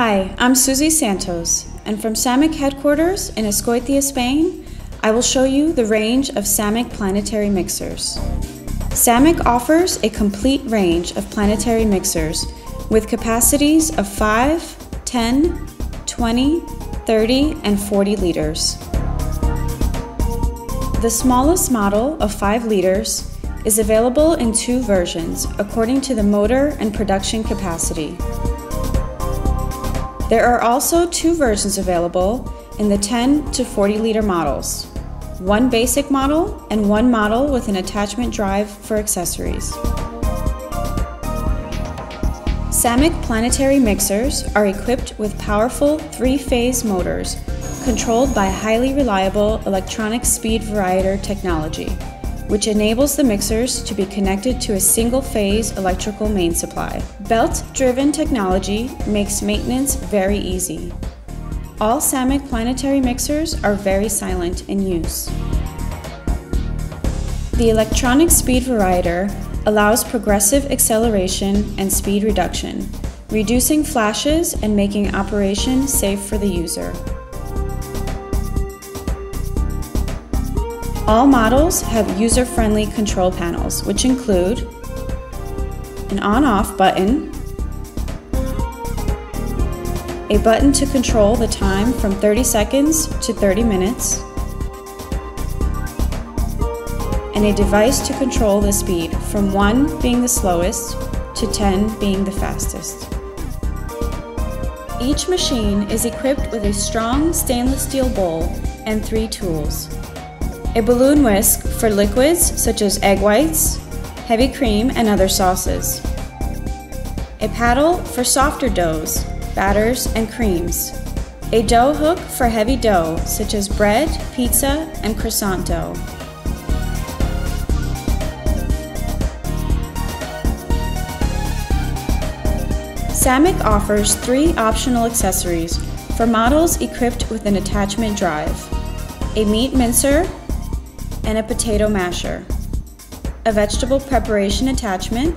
Hi, I'm Susie Santos, and from Sammic headquarters in Azkoitia, Spain, I will show you the range of Sammic planetary mixers. SAMIC offers a complete range of planetary mixers with capacities of 5, 10, 20, 30, and 40 liters. The smallest model of 5 liters is available in two versions according to the motor and production capacity. There are also two versions available in the 10 to 40 liter models one basic model and one model with an attachment drive for accessories. Sammic planetary mixers are equipped with powerful three phase motors controlled by highly reliable electronic speed variator technology which enables the mixers to be connected to a single phase electrical main supply. Belt driven technology makes maintenance very easy. All Sammic planetary mixers are very silent in use. The electronic speed variator allows progressive acceleration and speed reduction, reducing flashes and making operation safe for the user. All models have user-friendly control panels, which include an on-off button, a button to control the time from 30 seconds to 30 minutes, and a device to control the speed from 1 being the slowest to 10 being the fastest. Each machine is equipped with a strong stainless steel bowl and three tools. A balloon whisk for liquids such as egg whites, heavy cream, and other sauces, a paddle for softer doughs, batters, and creams, a dough hook for heavy dough such as bread, pizza, and croissant dough. Sammic offers three optional accessories for models equipped with an attachment drive a meat mincer, and a potato masher, a vegetable preparation attachment,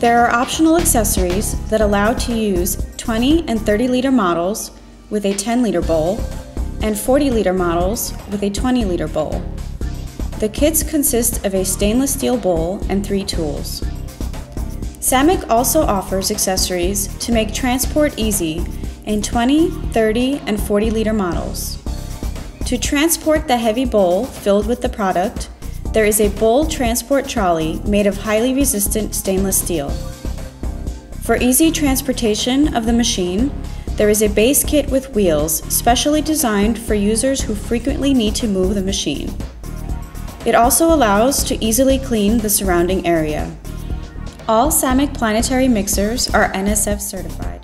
There are optional accessories that allow to use 20 and 30 liter models with a 10 liter bowl and 40 liter models with a 20 liter bowl. The kits consist of a stainless steel bowl and three tools. Sammic also offers accessories to make transport easy in 20, 30, and 40 liter models. To transport the heavy bowl filled with the product, there is a bowl transport trolley made of highly resistant stainless steel. For easy transportation of the machine, there is a base kit with wheels specially designed for users who frequently need to move the machine. It also allows to easily clean the surrounding area. All Sammic planetary mixers are NSF certified.